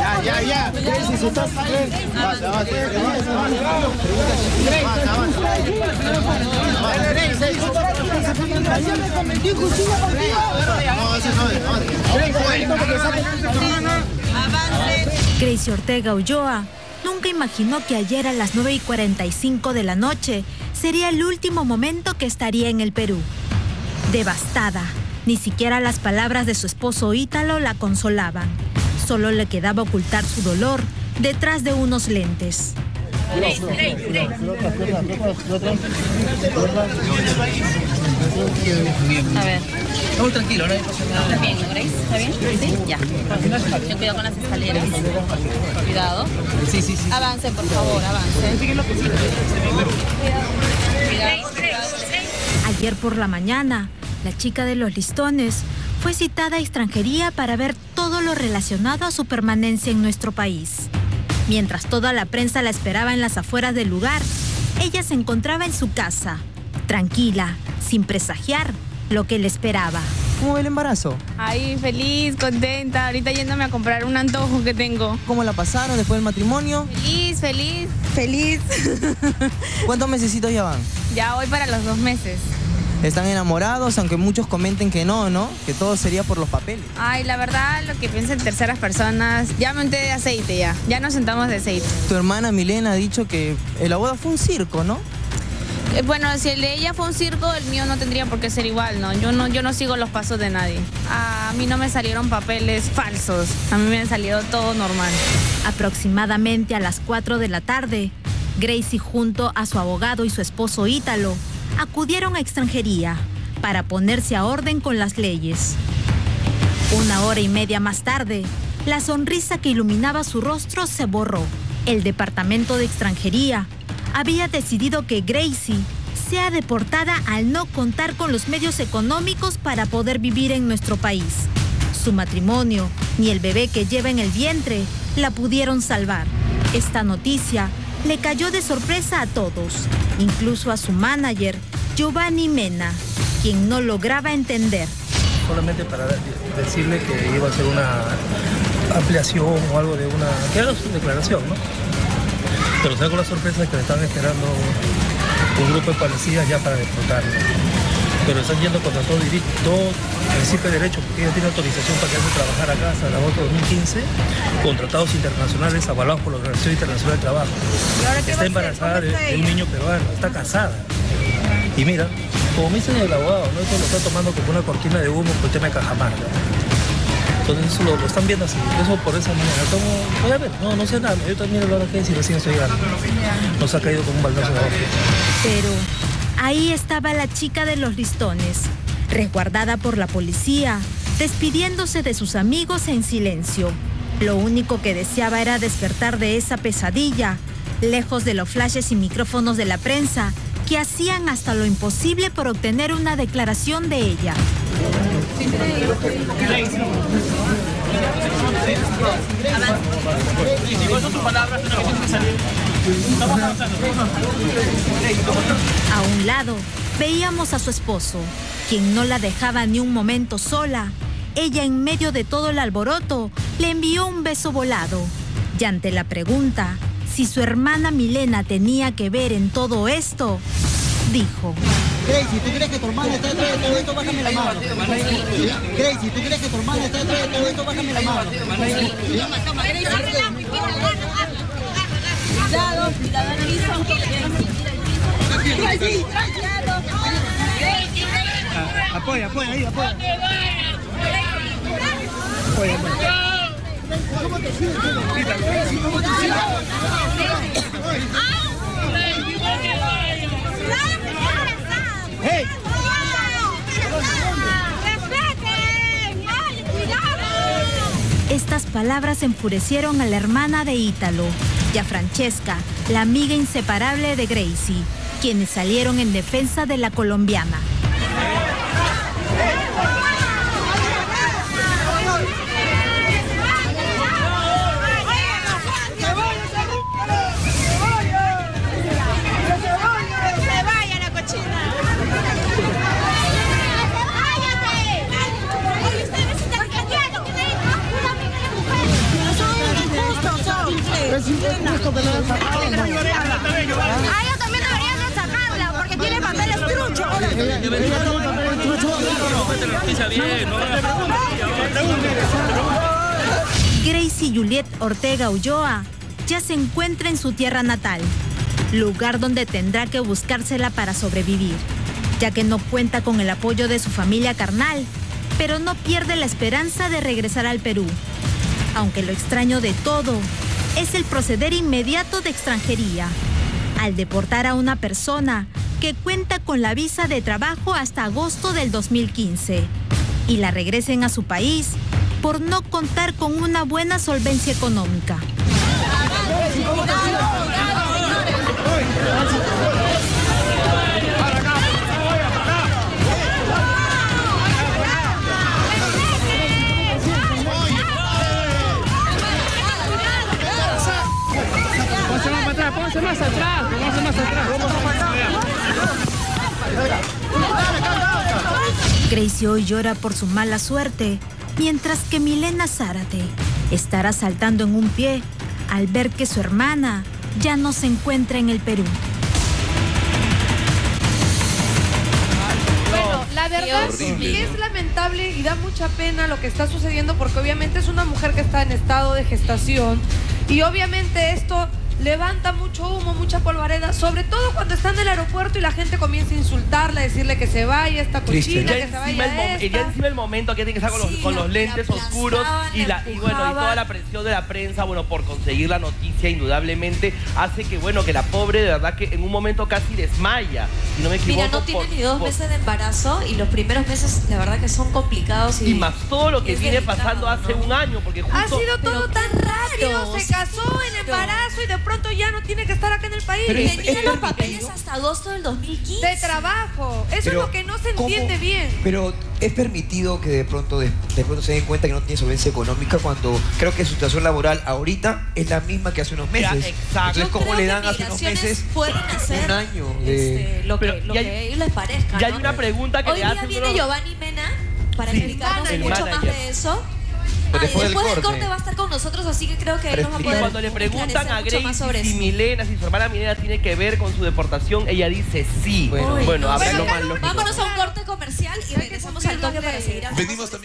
Ya, ya, ya. Si. Gracie Ortega Ulloa nunca imaginó que ayer a las 9 y 45 de la noche sería el último momento que estaría en el Perú. Devastada, ni siquiera las palabras de su esposo Ítalo la consolaban. Solo le quedaba ocultar su dolor detrás de unos lentes. A ver. No, tranquilo, no hay nada. ¿Está bien, Grace? ¿Está bien? Sí, ya. Ten cuidado con las escaleras. Cuidado. Sí, sí, sí. Avance, por favor, avance. Ayer por la mañana, la chica de los listones fue citada a extranjería para ver todo lo relacionado a su permanencia en nuestro país. Mientras toda la prensa la esperaba en las afueras del lugar, ella se encontraba en su casa, tranquila, sin presagiar lo que le esperaba. ¿Cómo ve el embarazo? Ay, feliz, contenta. Ahorita yéndome a comprar un antojo que tengo. ¿Cómo la pasaron después del matrimonio? Feliz, feliz, feliz. ¿Cuántos mesecitos ya van? ya voy para los dos meses. Están enamorados, aunque muchos comenten que no, ¿no? Que todo sería por los papeles. Ay, la verdad, lo que piensan terceras personas, ya me unté de aceite ya. Ya nos sentamos de aceite. Tu hermana Milena ha dicho que la boda fue un circo, ¿no? Eh, Bueno, si el de ella fue un circo, el mío no tendría por qué ser igual, ¿no? Yo no, yo no sigo los pasos de nadie. A mí no me salieron papeles falsos. A mí me han salido todo normal. Aproximadamente a las 4 de la tarde, Gracie junto a su abogado y su esposo Ítalo acudieron a extranjería para ponerse a orden con las leyes. Una hora y media más tarde, la sonrisa que iluminaba su rostro se borró. El Departamento de Extranjería había decidido que Gracie sea deportada al no contar con los medios económicos para poder vivir en nuestro país. Su matrimonio ni el bebé que lleva en el vientre la pudieron salvar. Esta noticia le cayó de sorpresa a todos, incluso a su manager, Giovanni Mena, quien no lograba entender. solamente para de- decirle que iba a ser una ampliación o algo de una... que era su declaración, ¿no? Pero salgo la sorpresa que me están esperando un grupo de policías ya para deportarme. Pero están yendo contra todo, diri- todo principio de derecho, porque ella tiene autorización para quedarse trabajar acá hasta el agosto de 2015, con tratados internacionales avalados por la Organización Internacional del Trabajo. Está embarazada de, de un niño peruano, está casada. Y mira, como me dice el abogado, ¿no? esto lo está tomando como una cortina de humo por el tema de Cajamarca. Entonces eso lo, lo están viendo así, eso por esa manera. Como, voy a ver, no, no sé nada, yo también lo que y recién estoy llegando. Nos ha caído como un baldazo de fría. Pero ahí estaba la chica de los listones, resguardada por la policía, despidiéndose de sus amigos en silencio. Lo único que deseaba era despertar de esa pesadilla, lejos de los flashes y micrófonos de la prensa que hacían hasta lo imposible por obtener una declaración de ella. Un lado veíamos a su esposo, quien no la dejaba ni un momento sola. Ella en medio de todo el alboroto le envió un beso volado. Y ante la pregunta si su hermana Milena tenía que ver en todo esto, dijo. Gracie, ¿tú crees que tu hermana está detrás de todo esto? Bájame la mano. Gracie, ¿tú crees que tu hermana está detrás de todo esto? Bájame la mano. Cuidado, cuidado piso. Apoya, apoya, ahí, apoya. Estas palabras enfurecieron a la hermana de Ítalo y a Francesca, la amiga inseparable de Gracie, quienes salieron en defensa de la colombiana. Gracie Juliet Ortega Ulloa ya se encuentra en su tierra natal, lugar donde tendrá que buscársela para sobrevivir, ya que no cuenta con el apoyo de su familia carnal, pero no pierde la esperanza de regresar al Perú. Aunque lo extraño de todo es el proceder inmediato de extranjería, al deportar a una persona que cuenta con la visa de trabajo hasta agosto del 2015 y la regresen a su país por no contar con una buena solvencia económica. Pónganse más atrás, atrás, más atrás. Gracie hoy llora por su mala suerte, mientras que Milena Zárate estará saltando en un pie al ver que su hermana ya no se encuentra en el Perú. Bueno, la verdad es que es lamentable y da mucha pena lo que está sucediendo porque obviamente es una mujer que está en estado de gestación y obviamente esto levanta mucho humo, mucha polvareda, sobre todo cuando está en el aeropuerto y la gente comienza a insultarla, a decirle que se vaya esta cochina, que se Ya vaya el esta. ya encima el momento que tiene que estar con los, con lentes la oscuros y, la, y, bueno, y toda la presión de la prensa, bueno, por conseguir la noticia, indudablemente, hace que, bueno, que la pobre de verdad que en un momento casi desmaya, si no me equivoco. Mira, no tiene por- ni dos por- meses de embarazo y los primeros meses, la verdad que son complicados. Y, Y más todo lo que viene delicado, pasando hace ¿no? un año, porque justo... Ha sido todo Pero tan rápido, raro, se casó en embarazo y de pronto ya no tiene que estar acá en el país. Pero es- Tenía es los permitido. papeles hasta agosto del 2015. de trabajo. Eso Pero, es lo que no se ¿cómo? entiende bien. Pero es permitido que de pronto, de, de pronto se den cuenta que no tiene solvencia económica cuando creo que su situación laboral ahorita es la misma que hace unos Ya, meses. exacto. Entonces, Yo ¿cómo creo le que dan hace unos migraciones meses pueden hacer un año de... este, lo, Pero que, lo ya hay- que a ellos les parezca. Ya hay ¿no? una pregunta que Hoy le día hacen viene unos- Giovanni Mena para Sí, explicarnos el mucho manager. más de eso. Pero Ah, y después del después del corte. corte va a estar con nosotros, así que creo que Pero nos va a Y poder cuando le preguntan a más sobre Grace si eso. Milena, si su hermana Milena tiene que ver con su deportación, ella dice sí. Bueno, bueno, no, a ver bueno, lo más lógico. Vámonos a un corte comercial y regresamos al toque para seguir hablando. Venimos también